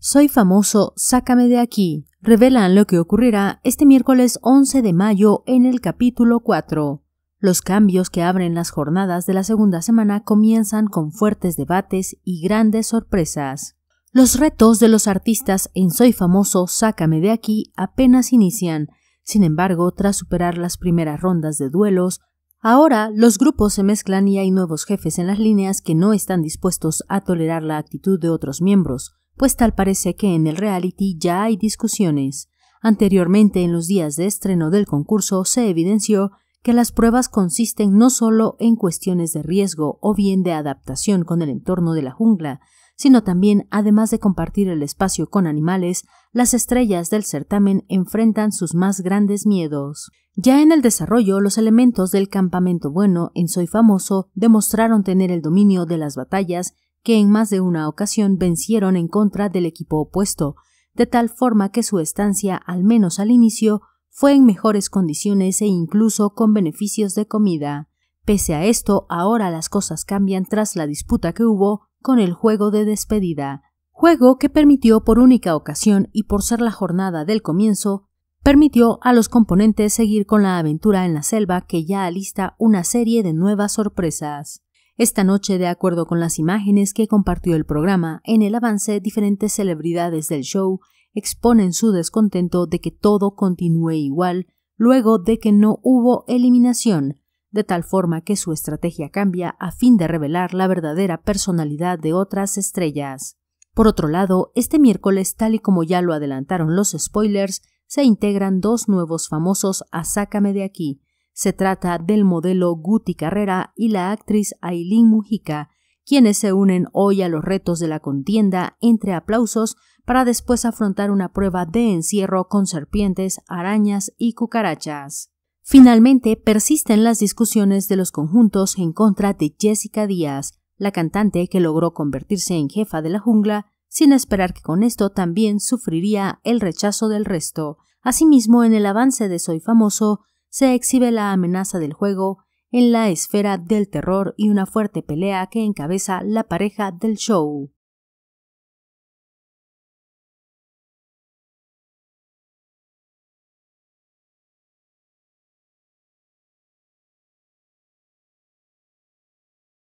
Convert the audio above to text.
Soy famoso, sácame de aquí. Revelan lo que ocurrirá este miércoles 11 de mayo en el capítulo 4. Los cambios que abren las jornadas de la segunda semana comienzan con fuertes debates y grandes sorpresas. Los retos de los artistas en Soy famoso, sácame de aquí apenas inician. Sin embargo, tras superar las primeras rondas de duelos, ahora los grupos se mezclan y hay nuevos jefes en las líneas que no están dispuestos a tolerar la actitud de otros miembros pues tal parece que en el reality ya hay discusiones. Anteriormente, en los días de estreno del concurso, se evidenció que las pruebas consisten no solo en cuestiones de riesgo o bien de adaptación con el entorno de la jungla, sino también, además de compartir el espacio con animales, las estrellas del certamen enfrentan sus más grandes miedos. Ya en el desarrollo, los elementos del campamento bueno en Soy Famoso demostraron tener el dominio de las batallas que en más de una ocasión vencieron en contra del equipo opuesto, de tal forma que su estancia, al menos al inicio, fue en mejores condiciones e incluso con beneficios de comida. Pese a esto, ahora las cosas cambian tras la disputa que hubo con el juego de despedida, juego que permitió por única ocasión y por ser la jornada del comienzo, permitió a los componentes seguir con la aventura en la selva que ya alista una serie de nuevas sorpresas. Esta noche, de acuerdo con las imágenes que compartió el programa, en el avance diferentes celebridades del show exponen su descontento de que todo continúe igual luego de que no hubo eliminación, de tal forma que su estrategia cambia a fin de revelar la verdadera personalidad de otras estrellas. Por otro lado, este miércoles, tal y como ya lo adelantaron los spoilers, se integran dos nuevos famosos a Sácame de aquí, se trata del modelo Guti Carrera y la actriz Aileen Mujica, quienes se unen hoy a los retos de la contienda entre aplausos para después afrontar una prueba de encierro con serpientes, arañas y cucarachas. Finalmente, persisten las discusiones de los conjuntos en contra de Jessica Díaz, la cantante que logró convertirse en jefa de la jungla, sin esperar que con esto también sufriría el rechazo del resto. Asimismo, en el avance de Soy Famoso, se exhibe la amenaza del juego en la esfera del terror y una fuerte pelea que encabeza la pareja del show.